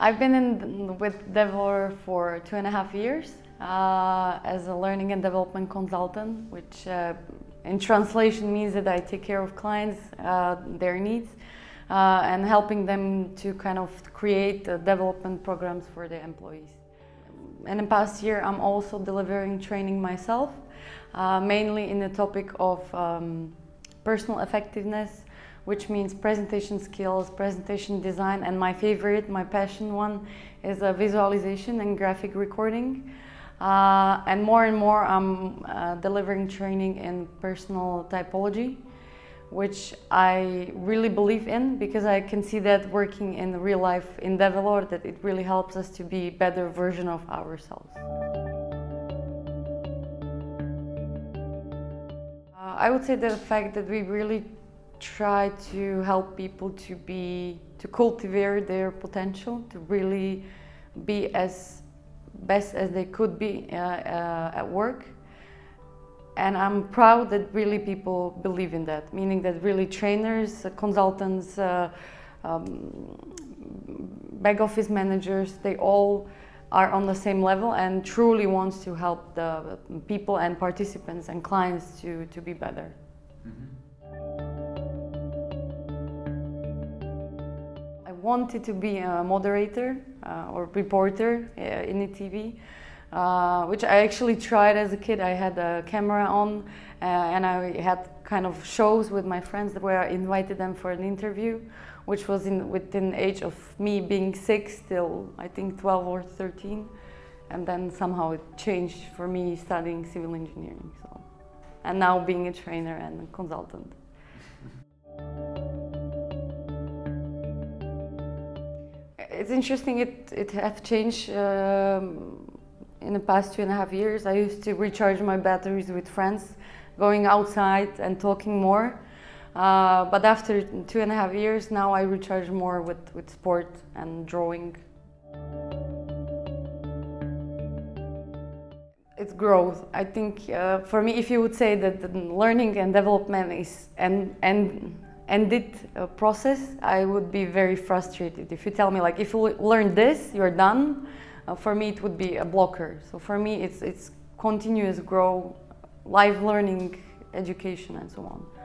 I've been in, with Develor for two and a half years uh, as a learning and development consultant, which uh, in translation means that I take care of clients, uh, their needs, uh, and helping them to kind of create development programs for their employees. In the past year, I'm also delivering training myself, uh, mainly in the topic of um, personal effectiveness, which means presentation skills, presentation design, and my favorite, my passion one, is uh, visualization and graphic recording. Uh, and more and more I'm uh, delivering training in personal typology, which I really believe in because I can see that working in real life in Develor that it really helps us to be better version of ourselves. Uh, I would say that the fact that we really try to help people to be to cultivate their potential to really be as best as they could be uh, uh, at work and I'm proud that really people believe in that meaning that really trainers uh, consultants uh, um, back office managers they all are on the same level and truly wants to help the people and participants and clients to, to be better. Mm -hmm. Wanted to be a moderator uh, or reporter uh, in the TV, uh, which I actually tried as a kid. I had a camera on uh, and I had kind of shows with my friends where I invited them for an interview, which was in within age of me being six till I think 12 or 13. And then somehow it changed for me studying civil engineering. So, and now being a trainer and a consultant. It's interesting. It it have changed um, in the past two and a half years. I used to recharge my batteries with friends, going outside and talking more. Uh, but after two and a half years, now I recharge more with, with sport and drawing. It's growth. I think uh, for me, if you would say that learning and development is and and ended a process, I would be very frustrated. If you tell me like, if you learn this, you're done, uh, for me it would be a blocker. So for me it's, it's continuous grow, live learning, education and so on.